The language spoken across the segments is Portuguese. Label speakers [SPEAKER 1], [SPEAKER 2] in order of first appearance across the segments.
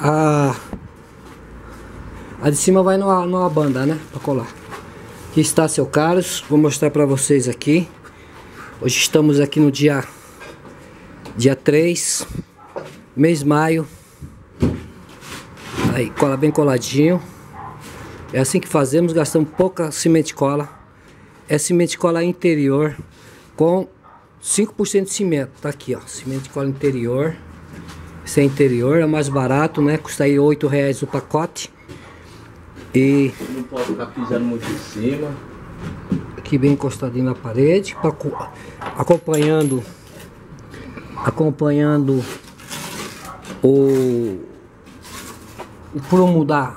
[SPEAKER 1] a, a de cima vai numa, numa banda, né? Pra colar. Aqui está, seu Carlos. Vou mostrar pra vocês aqui. Hoje estamos aqui no dia, dia 3, mês maio. Aí, cola bem coladinho. É assim que fazemos, gastamos pouca cimento cola. É cimento cola interior com 5% de cimento. Tá aqui, ó, cimento cola interior. Esse é interior, é mais barato, né? Custa aí 8 reais o pacote. E
[SPEAKER 2] Não pode ficar pisando muito em cima.
[SPEAKER 1] aqui bem encostadinho na parede, pra acompanhando acompanhando o, o prumo da,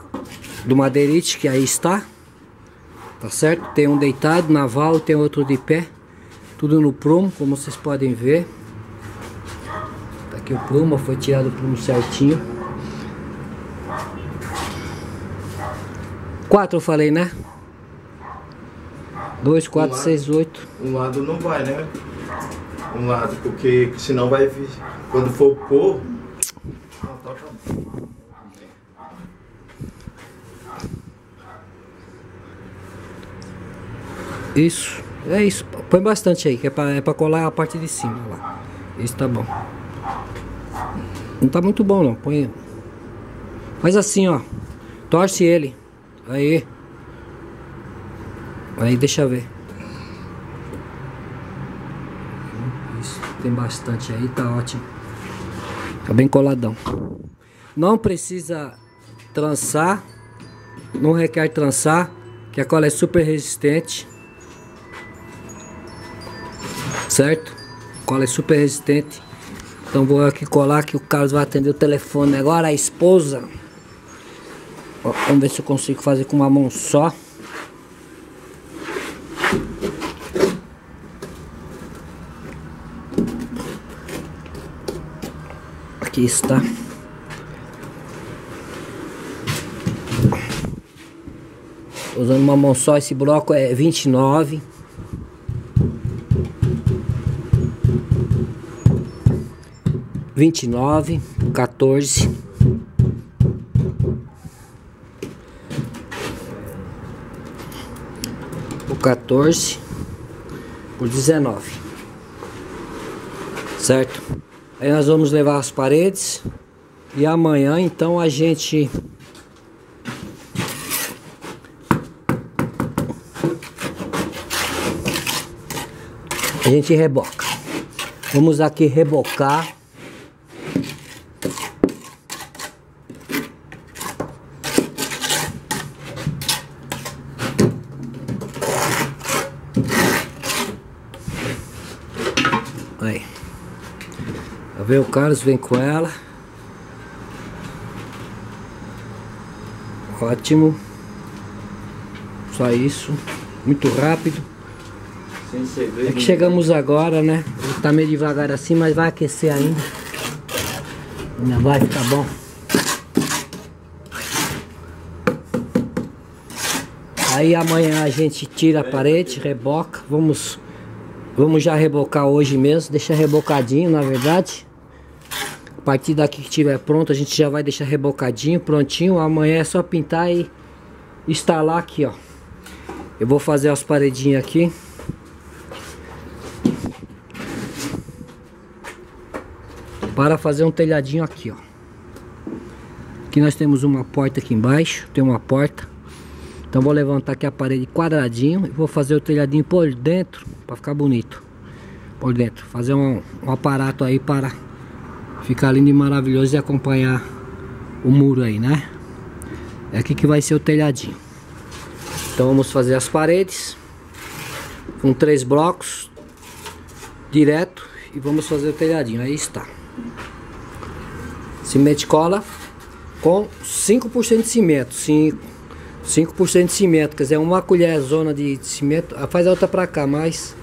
[SPEAKER 1] do madeirite que aí está, tá certo? Tem um deitado na vala, tem outro de pé, tudo no prumo, como vocês podem ver. Aqui o prumo, foi tirado o certinho. Quatro eu falei, né? Dois, quatro,
[SPEAKER 2] lado.
[SPEAKER 1] seis, oito.
[SPEAKER 2] Um lado não vai, né? Um lado, porque senão vai vir. Quando for pôr.
[SPEAKER 1] Isso, é isso. Põe bastante aí, que é pra, é pra colar a parte de cima lá. Isso tá bom. Não tá muito bom não, põe. Faz assim, ó. Torce ele. Aí. Aí deixa ver. Isso, tem bastante aí, tá ótimo. Tá bem coladão. Não precisa trançar. Não requer trançar, que a cola é super resistente. Certo? A cola é super resistente. Então vou aqui colar que o Carlos vai atender o telefone agora, a esposa. Ó, Vamos ver se eu consigo fazer com uma mão só. Aqui está. Usando uma mão só, esse bloco é 29. Vinte e nove, 14. O 14 por 19. Certo? Aí nós vamos levar as paredes e amanhã então a gente a gente reboca. Vamos aqui rebocar. Vendo? O Carlos vem com ela. Ótimo. Só isso. Muito rápido. É que chegamos agora, né? Tá meio devagar assim, mas vai aquecer ainda. Ainda vai ficar bom. Aí amanhã a gente tira a parede, reboca. Vamos, vamos já rebocar hoje mesmo. Deixa rebocadinho, na verdade. Partir daqui que tiver pronto, a gente já vai deixar rebocadinho, prontinho. Amanhã é só pintar e instalar aqui, ó. Eu vou fazer as paredinhas aqui. para fazer um telhadinho aqui, ó. Aqui nós temos uma porta aqui embaixo, tem uma porta. Então vou levantar aqui a parede quadradinho e vou fazer o telhadinho por dentro para ficar bonito. Por dentro, fazer um, um aparato aí para ficar lindo e maravilhoso e acompanhar o muro aí, né? É aqui que vai ser o telhadinho. Então vamos fazer as paredes com três blocos direto e vamos fazer o telhadinho. Aí está. Cimento de cola com 5% de cimento. 5, 5% de cimento, quer dizer, uma colher zona de cimento. Ah, Faz a outra pra cá, mais.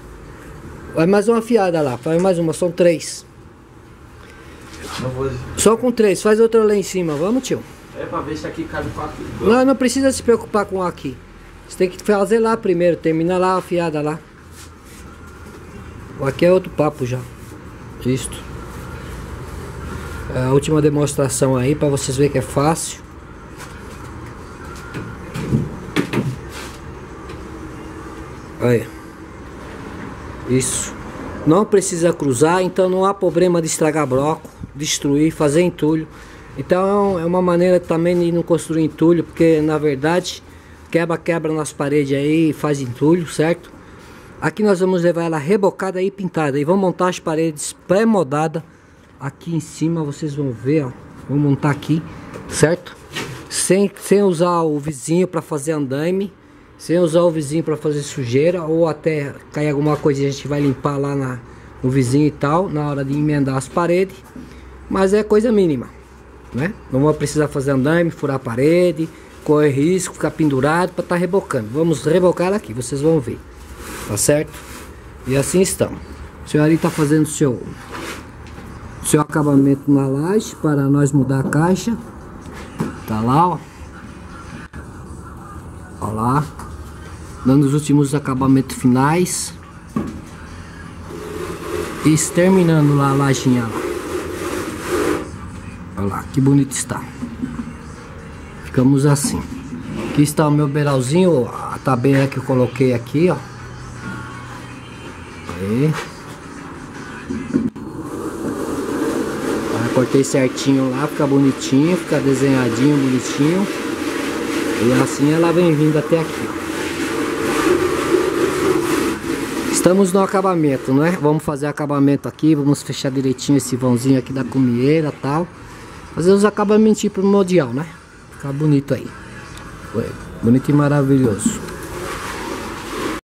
[SPEAKER 1] Vai mais uma fiada lá, faz mais uma, são três.
[SPEAKER 2] Vou...
[SPEAKER 1] Só com três, faz outra lá em cima, vamos tio?
[SPEAKER 2] É pra ver se aqui cabe quatro.
[SPEAKER 1] Não, não precisa se preocupar com aqui. Você tem que fazer lá primeiro, termina lá a fiada lá. Aqui é outro papo já. Isto. a última demonstração aí para vocês verem que é fácil. Aí. Isso. Não precisa cruzar, então não há problema de estragar bloco, destruir, fazer entulho. Então é uma maneira também de não construir entulho, porque na verdade quebra quebra nas paredes aí e faz entulho, certo? Aqui nós vamos levar ela rebocada e pintada e vamos montar as paredes pré-modadas aqui em cima, vocês vão ver, ó. Vou montar aqui, certo? Sem, sem usar o vizinho para fazer andaime sem usar o vizinho para fazer sujeira ou até cair alguma coisa a gente vai limpar lá na, no vizinho e tal na hora de emendar as paredes mas é coisa mínima né? Não vamos precisar fazer andaime furar a parede correr risco ficar pendurado para estar tá rebocando. Vamos rebocar aqui vocês vão ver tá certo? E assim estão o senhor ali está fazendo seu seu acabamento na laje para nós mudar a caixa. Tá lá ó. Olha lá. Dando os últimos acabamentos finais. E exterminando lá a lajinha olha lá que bonito está ficamos assim aqui está o meu beiralzinho a tabela que eu coloquei aqui ó aí cortei certinho lá fica bonitinho fica desenhadinho bonitinho e assim ela vem vindo até aqui. Estamos no acabamento, né? Vamos fazer acabamento aqui, vamos fechar direitinho esse vãozinho aqui da comieira tal. Fazer os acabamentos primordial, né? Ficar bonito aí. Bonito e maravilhoso.